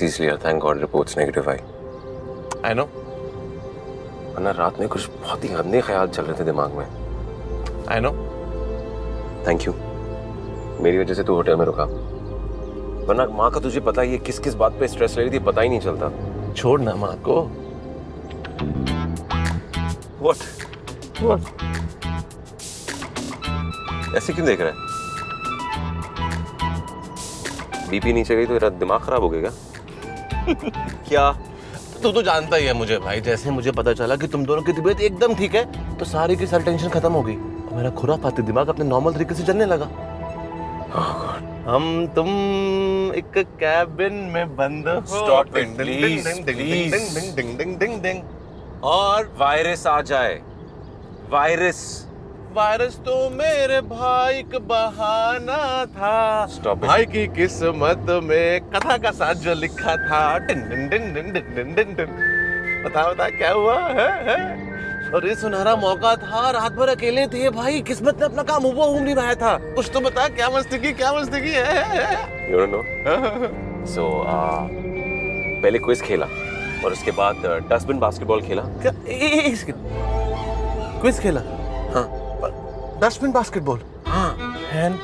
Seriously यार thank God reports negative I I know वरना रात में कुछ बहुत ही गंदे ख्याल चल रहे थे दिमाग में। आई नो थैंक यू मेरी वजह से तू होटल में रुका। वरना माँ का तुझे पता ही है किस किस बात पे स्ट्रेस ले रही थी पता ही नहीं चलता। छोड़ ना माँ को। व्हाट व्हाट ऐसे क्यों देख रहा है? बीपी नीचे गई तो तेरा दिमाग खराब हो गया क्या? क्या तू तो जानता ही है मुझे भाई जैसे मुझे पता चला कि तुम दोनों की तबीयत एकदम ठीक है तो सारी की सारी टेंशन खत्म हो गई और मेरा खुरापाती दिमाग अपने नॉर्मल तरीके से चलने लगा। हम तुम एक कैबिन में बंद हो। और वायरस आ जाए। वायरस वायरस तो मेरे भाई का बहाना था। Stop it. भाई की किस्मत में कथा का साथ जो लिखा था। डिन डिन डिन डिन डिन डिन डिन डिन बता बता क्या हुआ? है, है? और ये सुनहरा मौका था। रात भर अकेले थे भाई। किस्मत ने अपना काम हुआ नहीं रहा था। कुछ तो बता क्या मस्ती की क्या मस्ती की है? यू डोंट नो सो पहले क्विज खेला और उसके बाद डस्टबिन बास्केटबॉल खेला। क्या? क्विज खेला? हाँ। डस्टबिन बास्केटबॉल हाँ एंड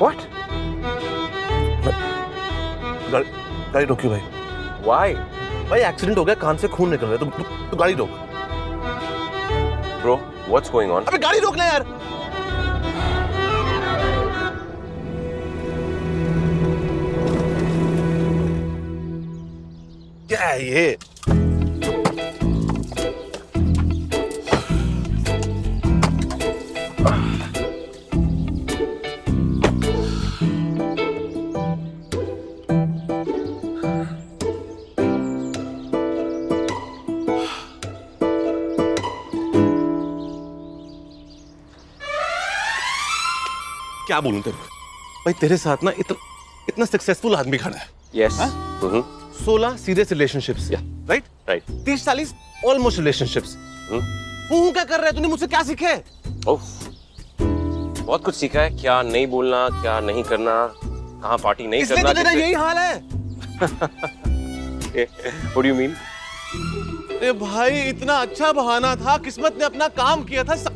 व्हाट गाड़ी रोकी भाई। व्हाई भाई एक्सीडेंट हो गया कान से खून निकल रहा है। तो, तो, तो गाड़ी रोक। ब्रो व्हाट्स गोइंग ऑन अबे गाड़ी रोक ले यार। क्या है ये? क्या बोलूँ तेरे को? भाई तेरे साथ ना इतना इतना सक्सेसफुल आदमी खड़ा है। यस सोलह सीरियस रिलेशनशिप्स राइट राइट तीस चालीस ऑलमोस्ट रिलेशनशिप्स हूँ क्या कर रहा है? तूने मुझसे क्या सीखे बहुत कुछ सीखा है। क्या नहीं बोलना क्या नहीं करना कहाँ पार्टी नहीं इसलिए करना तो तेरा यही हाल है। What do you mean? भाई इतना अच्छा बहाना था किस्मत ने अपना काम किया था स-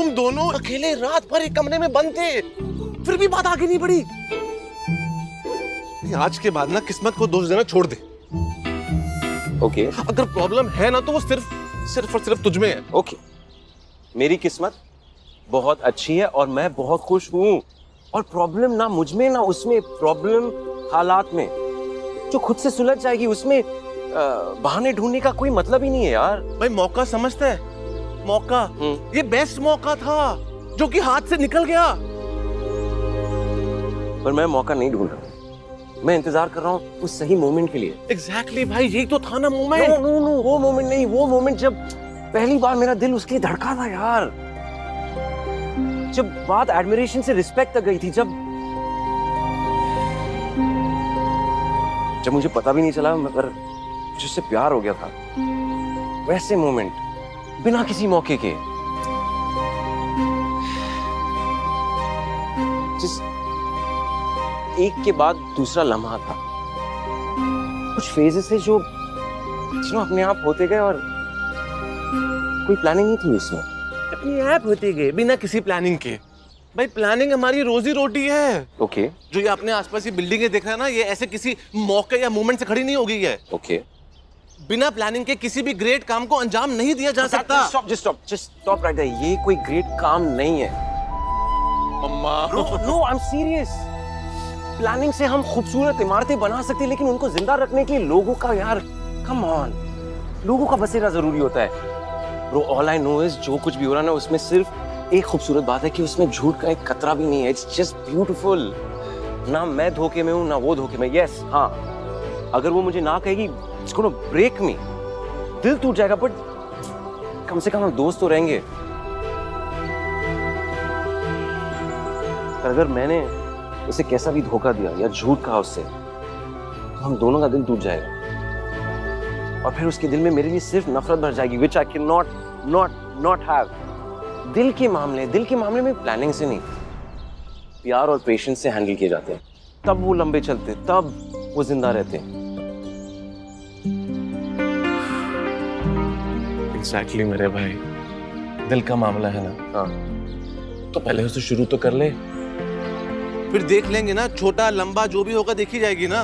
तुम दोनों अकेले रात भर एक कमरे में बंद थे। फिर भी बात आगे नहीं बढ़ी। आज के बाद ना किस्मत को दोष देना छोड़ दे। Okay okay. अगर प्रॉब्लम है ना तो वो सिर्फ़ सिर्फ़ और सिर्फ़ तुझ में है। Okay okay. मेरी किस्मत बहुत अच्छी है और मैं बहुत खुश हूँ। और प्रॉब्लम ना मुझमें ना उसमें प्रॉब्लम हालात में। जो खुद से सुलझ जाएगी उसमें बहाने ढूँढने का कोई मतलब ही नहीं है यार। भाई मौका समझता है। मौका। हम्म। ये बेस्ट मौका था जो कि हाथ से निकल गया। पर मैं मौका नहीं ढूंढ रहा। मैं इंतज़ार कर रहा हूँ उस सही मोमेंट के लिए। एग्जैक्टली exactly, भाई यही तो था ना नो मोमेंट नो नो वो मोमेंट नहीं वो मोमेंट जब पहली बार मेरा दिल उसके लिए धड़का था यार। जब बात एडमिरेशन से रिस्पेक्ट तक गई थी जब जब मुझे पता भी नहीं चला मगर मुझे उससे प्यार हो गया था। वैसे मोमेंट बिना किसी मौके के। जिस एक के बाद दूसरा लम्हा था। कुछ फेजेस थे जो जो अपने आप होते गए और कोई प्लानिंग नहीं थी उसमें। अपनी ऐप होते गए बिना किसी प्लानिंग के। भाई प्लानिंग हमारी रोजी रोटी है। Okay okay. जो ये अपने आसपास ये बिल्डिंगें देख रहा है ना ये ऐसे किसी मौके या मोमेंट से खड़ी नहीं हो गई है। ओके बिना प्लानिंग के किसी भी ग्रेट काम को अंजाम नहीं दिया जा सकता। Stop just stop just stop right ये कोई ग्रेट काम नहीं है। अम्मा। No I am serious planning से हम खूबसूरत इमारतें बना सकते हैं लेकिन उनको ज़िंदा रखने के लिए लोगों का यार कम ऑन लोगों का बसेरा ज़रूरी होता है। Bro all I know is जो कुछ भी हो रहा है ना उसमें सिर्फ़ एक खूबसूरत बात है कि उसमें झूठ का एक कतरा भी नहीं है। इट्स जस्ट ब्यूटीफुल ना मैं धोखे में हूँ ना वो धोखे में। यस हाँ। अगर वो मुझे ना कहेगी ब्रेक मी। दिल टूट जाएगा बट कम से कम हम दोस्त तो रहेंगे। पर अगर मैंने उसे कैसा भी धोखा दिया या झूठ कहा उससे तो हम दोनों का दिल टूट जाएगा। और फिर उसके दिल में मेरे लिए सिर्फ़ नफरत भर जाएगी which I can not not not have दिल के मामले, दिल के मामले में प्लानिंग से नहीं। प्यार और पेशेंस से हैंडल किए जाते हैं। तब वो लंबे चलते, तब वो ज़िंदा रहते हैं। एग्जैक्टली exactly मेरे भाई। दिल का मामला है ना? हाँ। तो पहले उसे शुरू तो कर ले। फिर देख लेंगे ना छोटा लंबा जो भी होगा देखी जाएगी ना।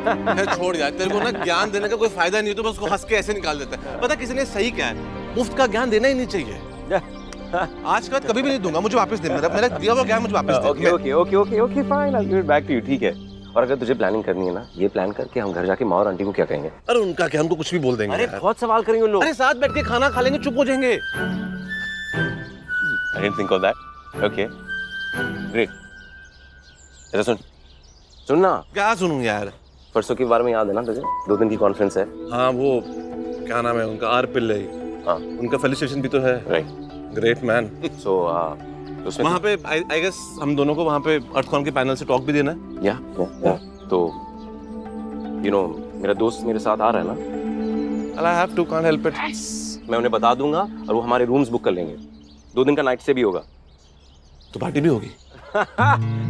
छोड़ जाए तेरे को ना ज्ञान देने का कोई फ़ायदा नहीं तो बस उसको हंस के ऐसे निकाल देता है। पता किसी ने सही क्या है? मुफ़्त का ज्ञान देना ही नहीं चाहिए। आज का कभी भी नहीं दूँगा मुझे वापस दे मेरा दिया हुआ ज्ञान मुझे वापस हाँ, दे। Okay okay okay okay fine I will back to you ठीक है। और अगर तुझे प्लानिंग करनी है ना ये प्लान करके हम घर जाके माँ और आंटी को क्या कहेंगे? अरे उनका क्या हमको कुछ भी बोल देंगे अरे बहुत सवाल करेंगे लोग। अरे साथ बैठ के खाना खा लेंगे चुप हो जाएँगे। I didn't think of that. Okay. Great. जरा सुन। सुन ना। क्या सुनूं यार? परसों के बारे में याद है ना तुझे? दो दिन की कॉन्फ्रेंस है। हाँ वो क्या नाम है उनका? आर पिल्लई। हाँ। उनका फेलिसिटेशन भी तो है। राइट ग्रेट मैन सो वहाँ पे आई गेस हम दोनों को वहाँ पे अर्थकॉन के पैनल से टॉक भी देना है। या या तो यू नो मेरा दोस्त मेरे साथ आ रहा है ना? I have to can't help it मैं उन्हें बता दूँगा और वो हमारे रूम्स बुक कर लेंगे। दो दिन का नाइट से भी होगा। तो पार्टी भी होगी।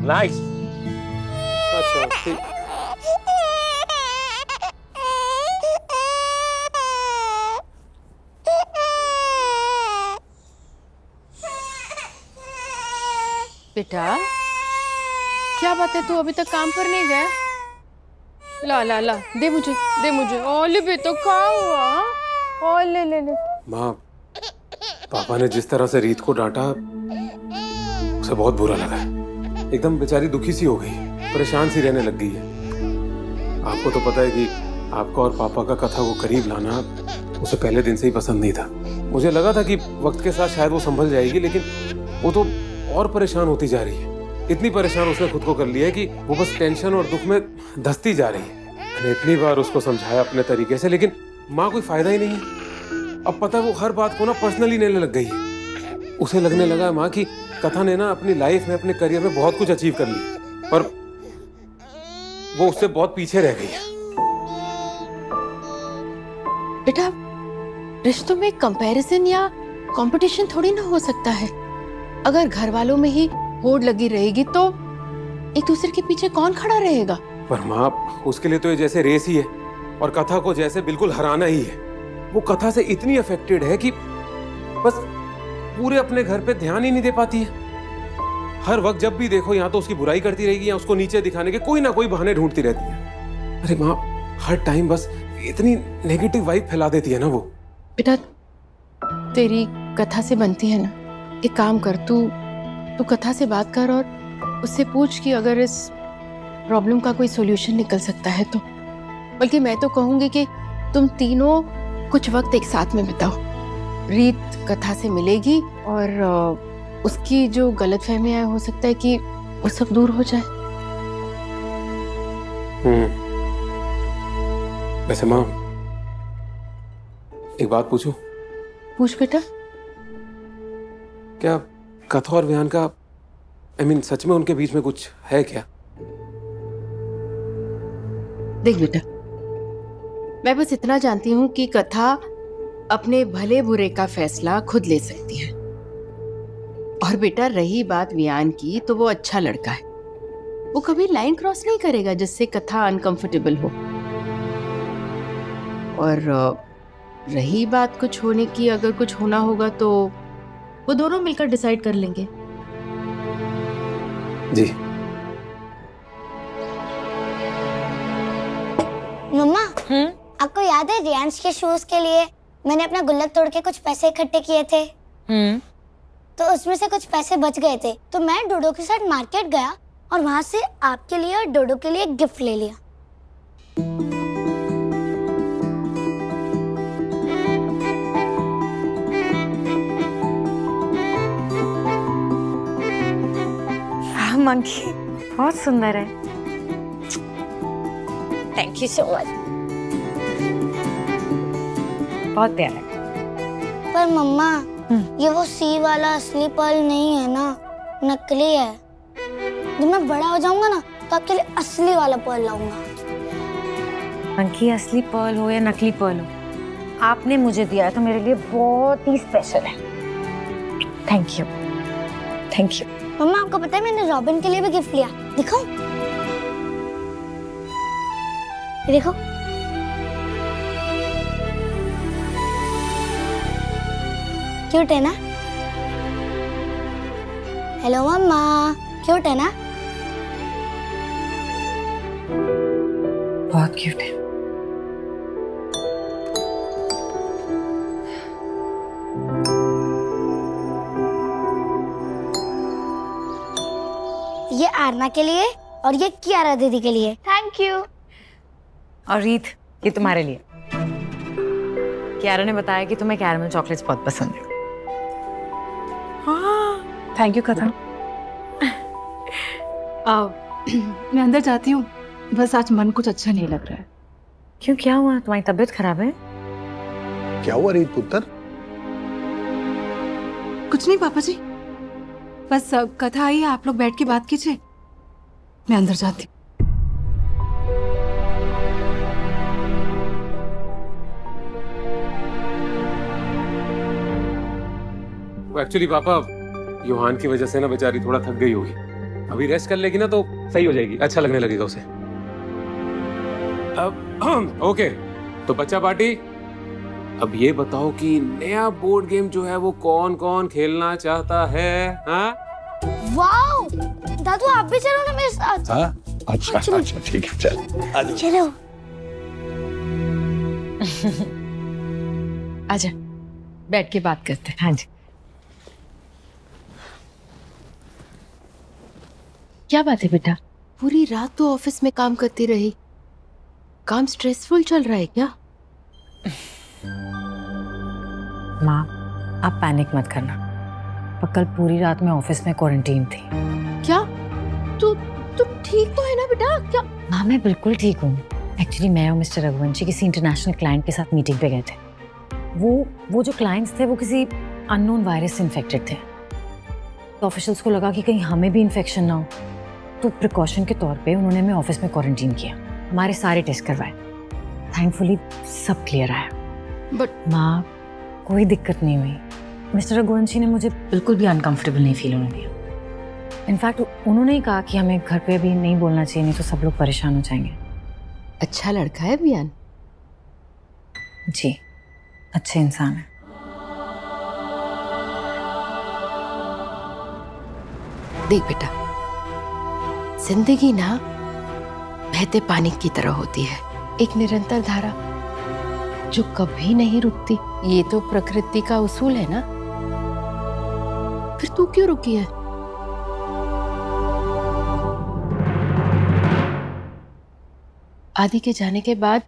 नाइस अच्छा बेटा। क्या बात है, तू अभी तक काम पर नहीं गया? ला ला ला, दे मुझे दे मुझे। ओले बेटा क्या हुआ ओ ले ले। माँ, पापा ने जिस तरह से रीत को डांटा, उसे बहुत बुरा लगा। एकदम बेचारी दुखी सी हो गई, परेशान सी रहने लग गई है। आपको तो पता है कि आपका और पापा का कथा को करीब लाना उसे पहले दिन से ही पसंद नहीं था। मुझे लगा था कि वक्त के साथ शायद वो संभल जाएगी, लेकिन वो तो और परेशान होती जा रही है। इतनी परेशान उसने खुद को कर लिया है कि वो बस टेंशन और दुख में धसती जा रही है। मैंने इतनी बार उसको समझाया अपने तरीके से, लेकिन माँ कोई फ़ायदा ही नहीं अब पता है वो हर बात को ना पर्सनली लेने लग गई है। उसे लगने लगा है माँ की कथा ने ना अपनी लाइफ में, अपने करियर में बहुत कुछ अचीव कर ली। पर वो उससे बहुत पीछे रह गई है। बेटा, रिश्तों में कंपैरिजन या कंपटीशन थोड़ी ना हो सकता है। अगर घर वालों में ही होड़ लगी रहेगी तो एक दूसरे के पीछे कौन खड़ा रहेगा? पर माँ उसके लिए तो ये जैसे रेस ही है और कथा को जैसे बिल्कुल हराना ही है। वो कथा से इतनी अफेक्टेड है कि बस पूरे अपने घर पे ध्यान ही नहीं दे पाती है। हर वक्त जब भी देखो यहाँ तो उसकी बुराई करती रहेगी या उसको नीचे दिखाने के कोई ना कोई बहाने ढूंढती रहती है। अरे माँ हर टाइम बस इतनी नेगेटिव वाइब फैला देती है ना वो। बेटा तेरी कथा से बनती है ना? एक काम कर तू तू कथा से बात कर और उससे पूछ कि अगर इस प्रॉब्लम का कोई सॉल्यूशन निकल सकता है तो। बल्कि मैं तो कहूँगी कि तुम तीनों कुछ वक्त एक साथ में बिताओ। रीत कथा से मिलेगी और उसकी जो गलत फहमियाँ हो सकता है कि वो सब दूर हो जाए। हम्म। वैसे माँ एक बात पूछूँ? पूछ बेटा। क्या कथा और विहान का आई मीन सच में उनके बीच में कुछ है क्या? देख बेटा, मैं बस इतना जानती हूँ कि कथा अपने भले बुरे का फैसला खुद ले सकती है। और बेटा रही बात वियान की तो वो अच्छा लड़का है। वो कभी लाइन क्रॉस नहीं करेगा जिससे कथा अनकंफर्टेबल हो। और रही बात कुछ होने की अगर कुछ होना होगा तो वो दोनों मिलकर डिसाइड कर लेंगे। जी। मम्मा आपको याद है रियांश के शूज़ के लिए मैंने अपना गुल्लक तोड़ के कुछ पैसे इकट्ठे किए थे? तो उसमें से कुछ पैसे बच गए थे। तो मैं डोडो के साथ मार्केट गया और वहाँ से आपके लिए और डोडो के लिए गिफ्ट ले लिया। मंकी बहुत सुंदर है थैंक यू सो मच बहुत प्यारा है। पर मम्मा ये वो सी वाला असली पर्ल नहीं है ना नकली है। जब मैं बड़ा हो जाऊँगा ना तो आपके लिए असली वाला पर्ल लाऊँगा। मंकी असली पर्ल हो या नकली पर्ल हो आपने मुझे दिया है तो मेरे लिए बहुत ही स्पेशल है। थैंक यू थैंक यू मम्मा, आपको पता है मैंने रॉबिन के लिए भी गिफ्ट लिया। दिखाऊँ ये देखो। क्यूट है ना? हेलो मम्मा। क्यूट है ना? बहुत क्यूट है। आरना के लिए और ये कियारा दीदी के लिए। थैंक यू और रीत ये तुम्हारे लिए। कियारा ने बताया कि तुम्हें कैरमल चॉकलेट्स बहुत पसंद है। थैंक यू कथा। मैं अंदर जाती हूँ। बस आज मन कुछ अच्छा नहीं लग रहा है। क्यों क्या हुआ? तुम्हारी तबीयत खराब है? क्या हुआ रीत पुत्र? कुछ नहीं पापा जी। बस कथा आई है आप लोग बैठ के बात कीजिए। मैं अंदर जाती हूँ। एक्चुअली पापा, योहान की वजह से ना बेचारी थोड़ा थक गई होगी। अभी रेस्ट कर लेगी ना तो सही हो जाएगी अच्छा लगने लगेगा उसे। अब ओके तो बच्चा पार्टी। अब ये बताओ कि नया बोर्ड गेम जो है वो कौन कौन खेलना चाहता है हाँ? वाओ दादू आप भी चलो ना मेरे साथ। हाँ? अच्छा अच्छा ठीक है चल। चलो। आजा बैठ के बात करते हैं। हाँ जी। क्या बात है बेटा? पूरी रात तो ऑफ़िस में काम करती रही। काम स्ट्रेसफुल चल रहा है क्या? माँ आप पैनिक मत करना। पर कल पूरी रात मैं ऑफ़िस में क्वारंटीन थी। क्या? तू तू ठीक तो है ना बेटा? क्या? माँ मैं बिल्कुल ठीक हूँ। एक्चुअली मैं और मिस्टर रघुवंशी किसी इंटरनेशनल क्लाइंट के साथ मीटिंग पे गए थे। वो वो जो क्लाइंट्स थे वो किसी अननोन वायरस से इन्फेक्टेड थे। तो ऑफिशियल्स को लगा कि कहीं हमें भी इन्फेक्शन ना हो। तो प्रिकॉशन के तौर पे उन्होंने हमें ऑफ़िस में क्वारंटीन किया। हमारे सारे टेस्ट करवाए। थैंकफुली सब क्लियर आया। बट माँ कोई दिक्कत नहीं हुई। मिस्टर रघुवंशी ने मुझे बिल्कुल भी अनकंफर्टेबल नहीं फील होने दिया। इनफैक्ट उन्होंने ही कहा कि हमें घर पे अभी नहीं बोलना चाहिए नहीं तो सब लोग परेशान हो जाएँगे। अच्छा लड़का है बियान जी अच्छे इंसान है। देख बेटा ज़िंदगी ना बहते पानी की तरह होती है। एक निरंतर धारा जो कभी नहीं रुकती ये तो प्रकृति का उसूल है ना? फिर तू क्यों रुकी है? आदि के जाने के बाद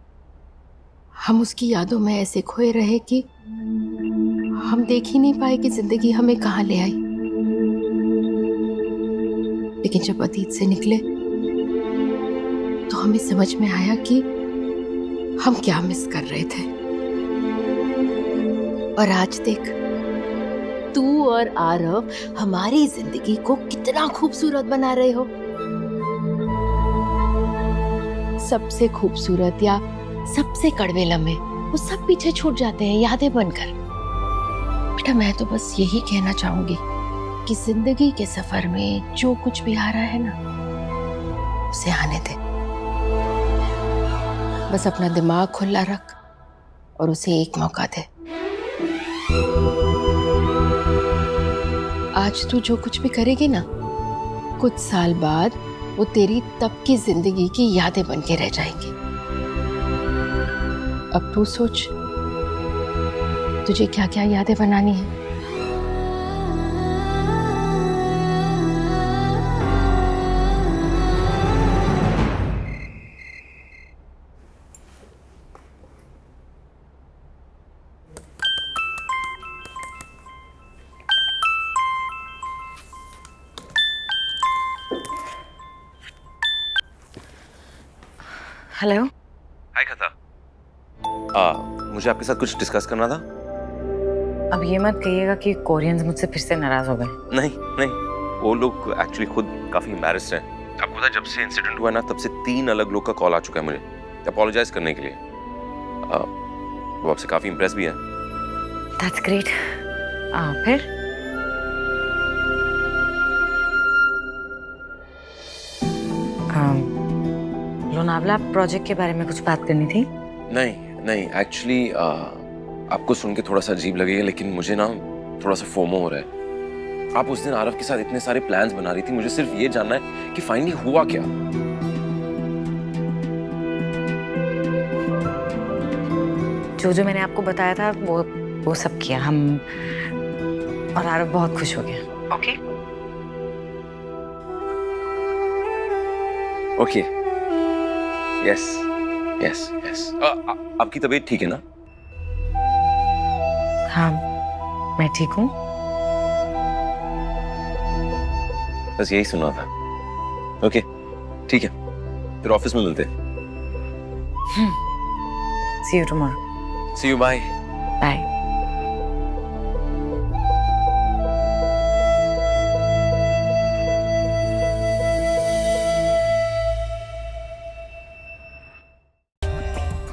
हम उसकी यादों में ऐसे खोए रहे कि हम देख ही नहीं पाए कि ज़िंदगी हमें कहाँ ले आई। लेकिन जब अतीत से निकले तो हमें समझ में आया कि हम क्या मिस कर रहे थे। और आज देख तू और आरव हमारी ज़िंदगी को कितना खूबसूरत बना रहे हो। सबसे खूबसूरत या सबसे कड़वे लम्हे, वो सब पीछे छूट जाते हैं, यादें बनकर। बेटा, मैं तो बस यही कहना चाहूँगी कि ज़िंदगी के सफ़र में जो कुछ भी आ रहा है ना, उसे आने दे। बस अपना दिमाग खुला रख और उसे एक मौका दे। आज तू जो कुछ भी करेगी ना, कुछ साल बाद वो तेरी तब की ज़िंदगी की यादें बन के रह जाएँगी। अब तू सोच, तुझे क्या क्या यादें बनानी है? हेलो हाय कथा आ, मुझे आपके साथ कुछ डिस्कस करना था? अब ये मत कहिएगा कि कोरियंस मुझसे फिर से नाराज़ हो गए। नहीं नहीं। वो लोग एक्चुअली खुद काफ़ी एम्बेरस्ड हैं। आपको पता जब से इंसिडेंट हुआ ना तब से तीन अलग लोग का कॉल आ चुका है मुझे। अपोलोजाइज करने के लिए। आ, वो आपसे काफ़ी इम्प्रेस भी है। दैट्स ग्रेट आ फिर? Um, लोनावला प्रोजेक्ट के बारे में कुछ बात करनी थी? नहीं नहीं एक्चुअली आपको सुन के थोड़ा सा अजीब लगेगा लेकिन मुझे ना थोड़ा सा फोमो हो रहा है। आप उस दिन आरफ के साथ इतने सारे प्लान्स बना रही थी मुझे सिर्फ़ ये जानना है कि फाइनली हुआ क्या। जो जो मैंने आपको बताया था वो वो सब किया। हम और आरव बहुत खुश हो गया okay okay. Okay yes yes yes आपकी तबीयत ठीक है ना? हाँ मैं ठीक हूँ। बस यही सुना था। ओके ठीक है। फिर ऑफ़िस में मिलते हैं। See you tomorrow see you bye bye